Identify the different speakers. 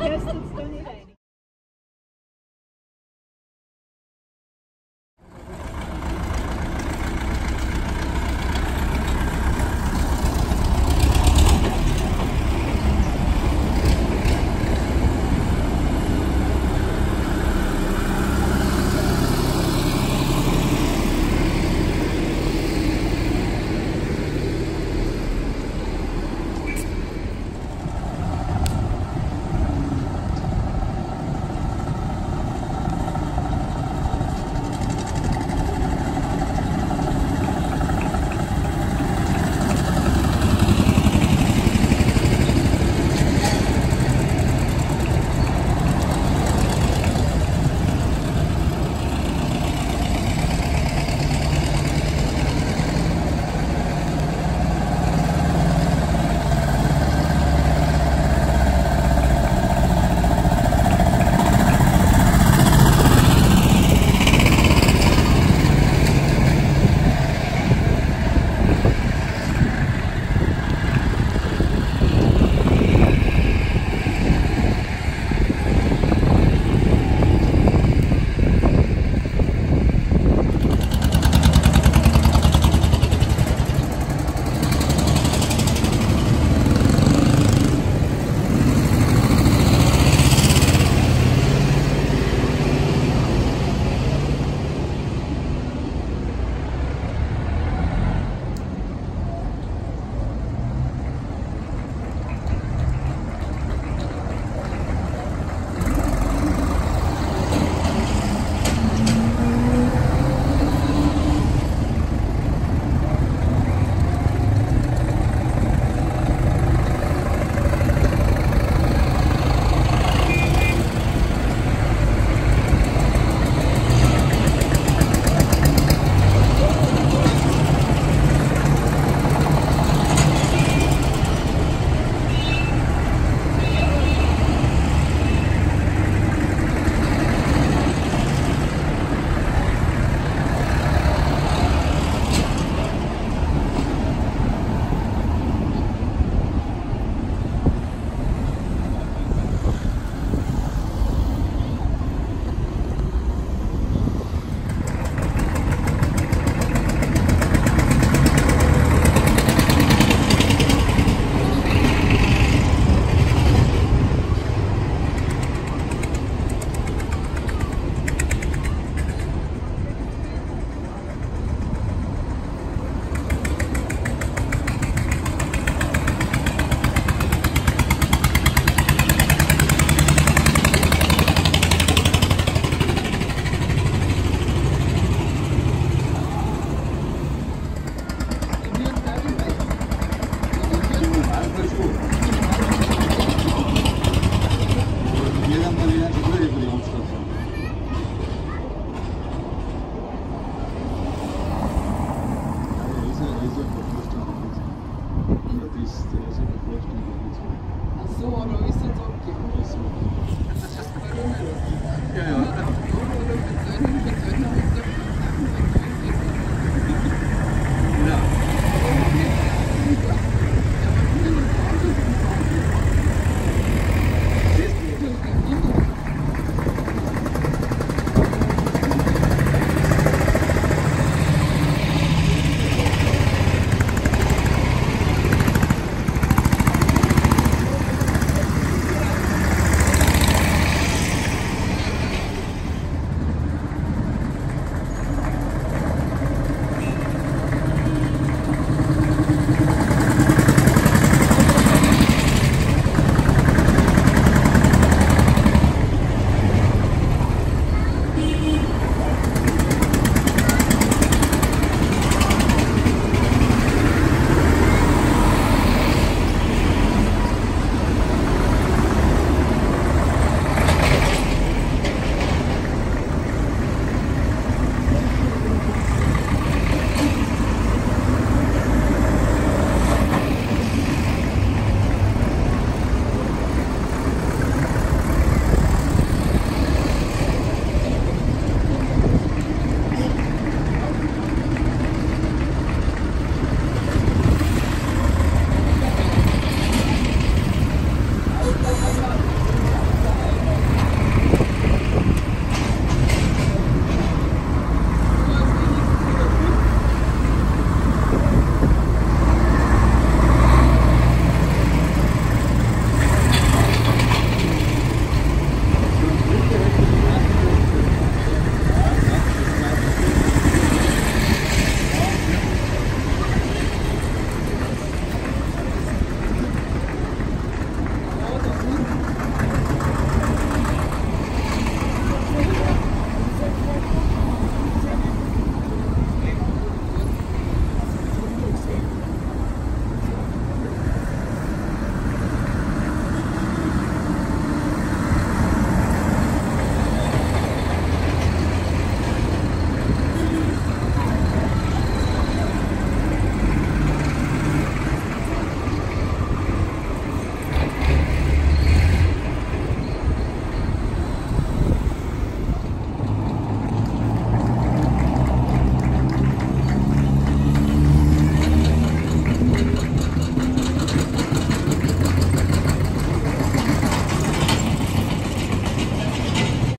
Speaker 1: yes, it's done.